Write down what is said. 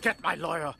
Get my lawyer.